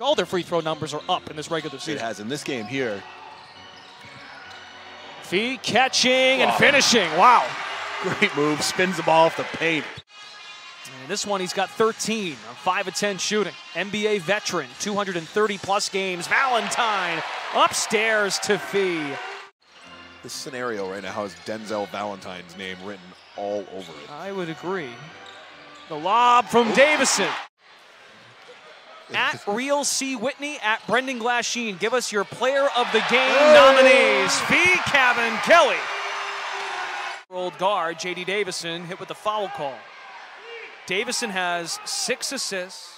All their free throw numbers are up in this regular season. It has in this game here. Fee catching and finishing. Wow. Great move. Spins the ball off the paint. And this one, he's got 13 on 5 of 10 shooting. NBA veteran, 230 plus games. Valentine upstairs to Fee. This scenario right now has Denzel Valentine's name written all over it. I would agree. The lob from Davison. At Real C. Whitney, at Brendan Glasheen. Give us your player of the game nominees. Fee Kabengele. Old guard, J.D. Davison, hit with the foul call. Davison has six assists,